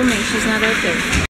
Filming? She's not out there.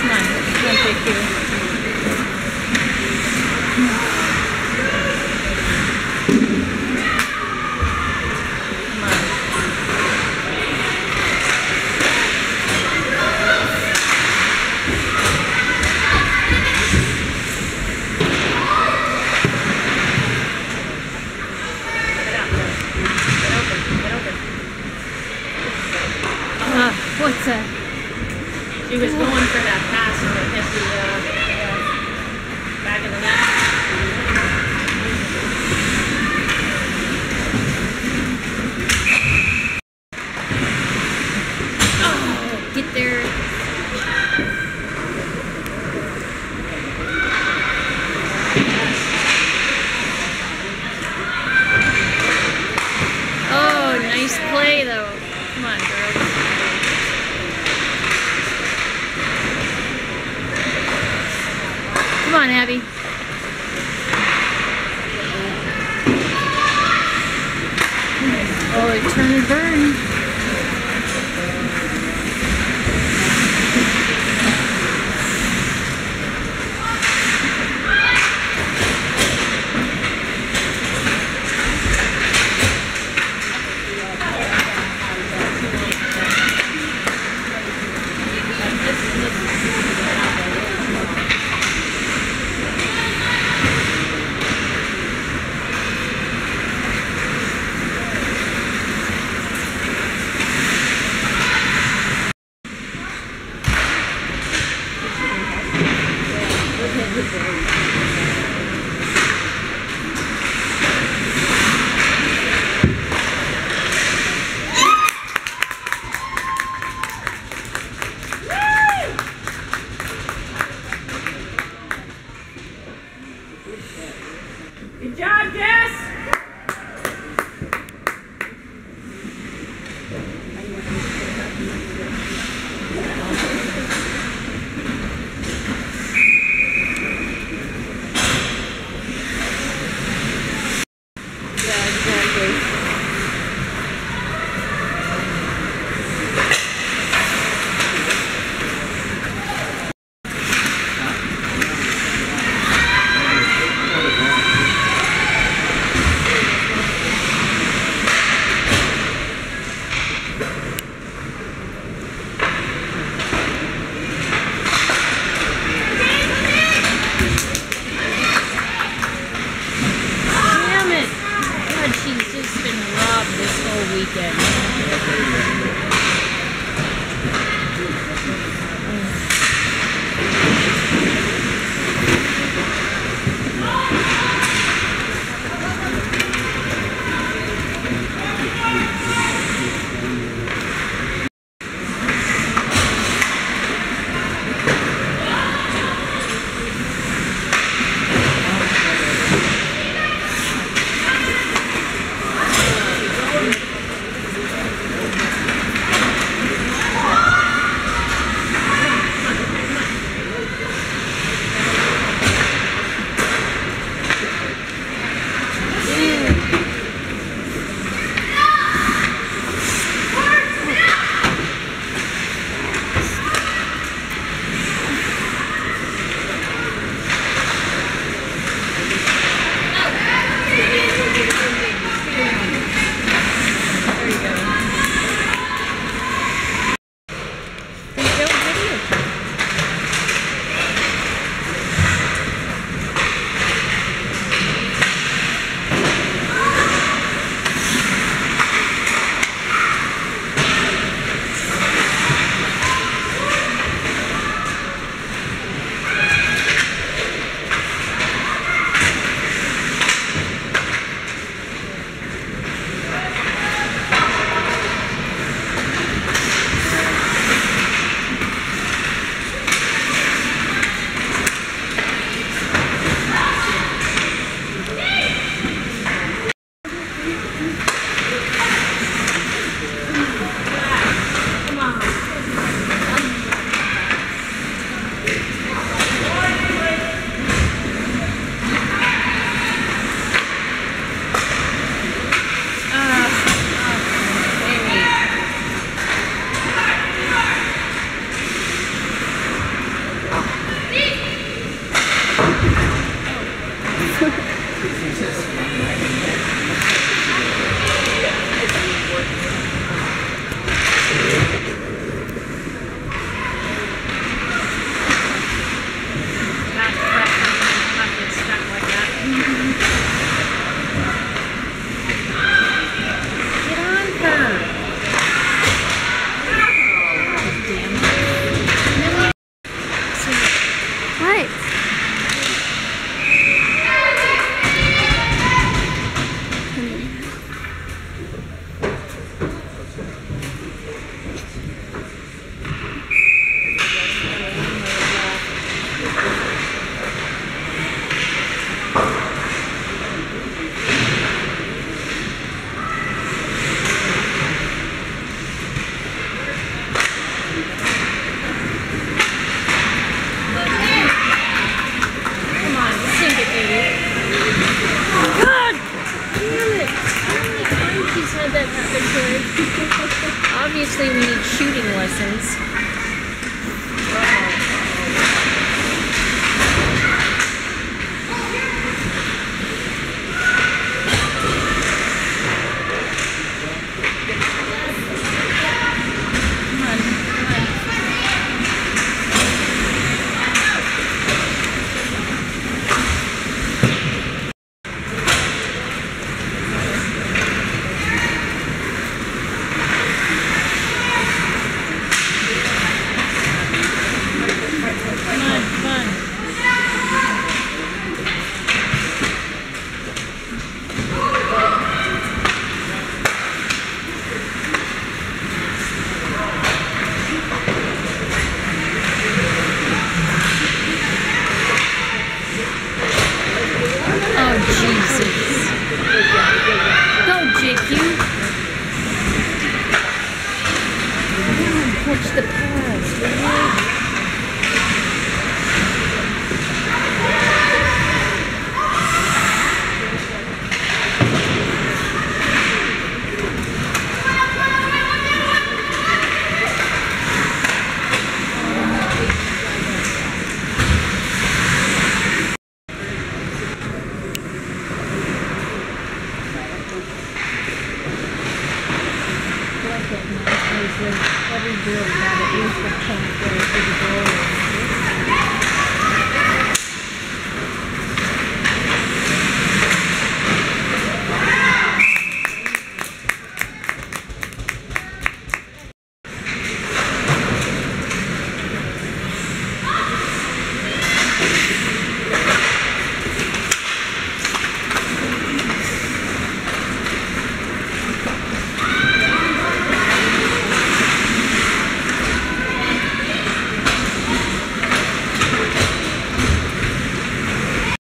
Come on, come on, take on. Ah, what's? She was going for that the,